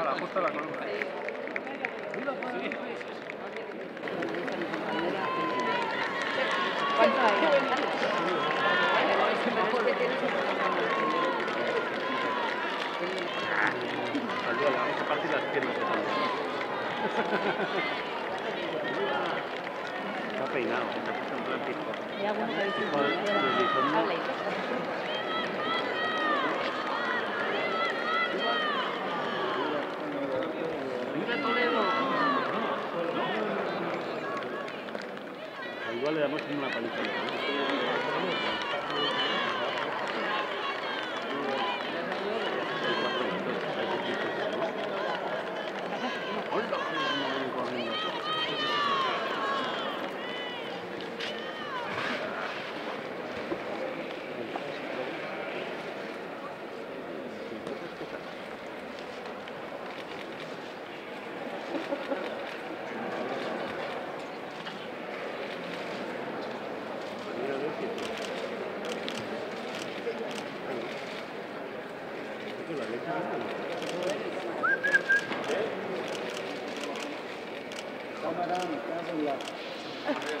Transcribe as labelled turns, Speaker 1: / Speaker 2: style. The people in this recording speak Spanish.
Speaker 1: Ala, justo la columna.
Speaker 2: ¿Cuánto hay?
Speaker 1: Saluda, vamos a partir las piernas de. Está peinado, está ¡Viva Toledo! Igual le damos una paliza.
Speaker 3: Camarada, me cago en la-